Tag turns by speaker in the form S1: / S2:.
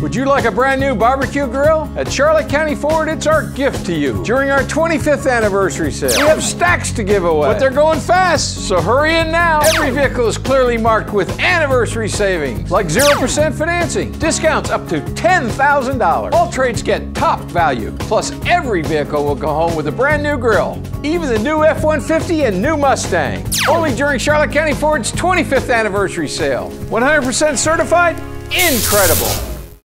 S1: Would you like a brand new barbecue grill? At Charlotte County Ford, it's our gift to you. During our 25th anniversary sale, we have stacks to give away, but they're going fast, so hurry in now. Every vehicle is clearly marked with anniversary savings, like 0% financing, discounts up to $10,000. All trades get top value, plus every vehicle will go home with a brand new grill, even the new F-150 and new Mustang. Only during Charlotte County Ford's 25th anniversary sale. 100% certified? Incredible.